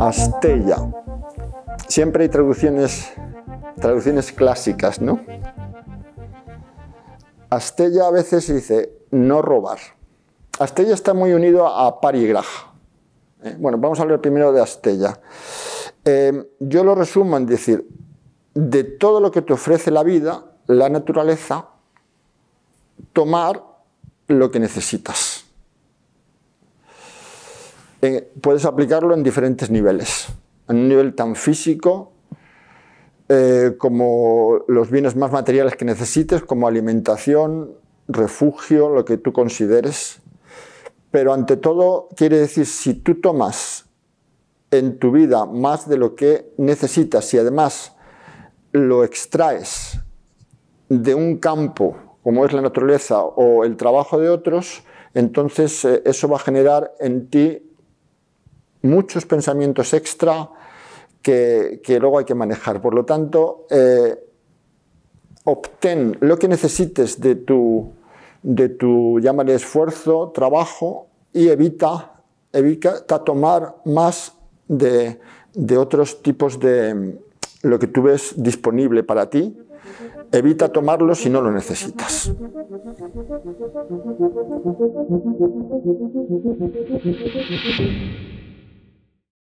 Astella. Siempre hay traducciones, traducciones clásicas, ¿no? Astella a veces dice no robar. Astella está muy unido a par y graja. ¿eh? Bueno, vamos a hablar primero de Astella. Eh, yo lo resumo en decir, de todo lo que te ofrece la vida, la naturaleza, tomar lo que necesitas. Eh, puedes aplicarlo en diferentes niveles. En un nivel tan físico eh, como los bienes más materiales que necesites, como alimentación, refugio, lo que tú consideres. Pero ante todo quiere decir, si tú tomas en tu vida más de lo que necesitas y además lo extraes de un campo como es la naturaleza o el trabajo de otros, entonces eh, eso va a generar en ti muchos pensamientos extra que, luego hay que manejar. Por lo tanto, eh, obtén lo que necesites de tu, de tu llámale esfuerzo, trabajo, y evita, evita tomar más de, de otros tipos de lo que tú ves disponible para ti. Evita tomarlo si no lo necesitas.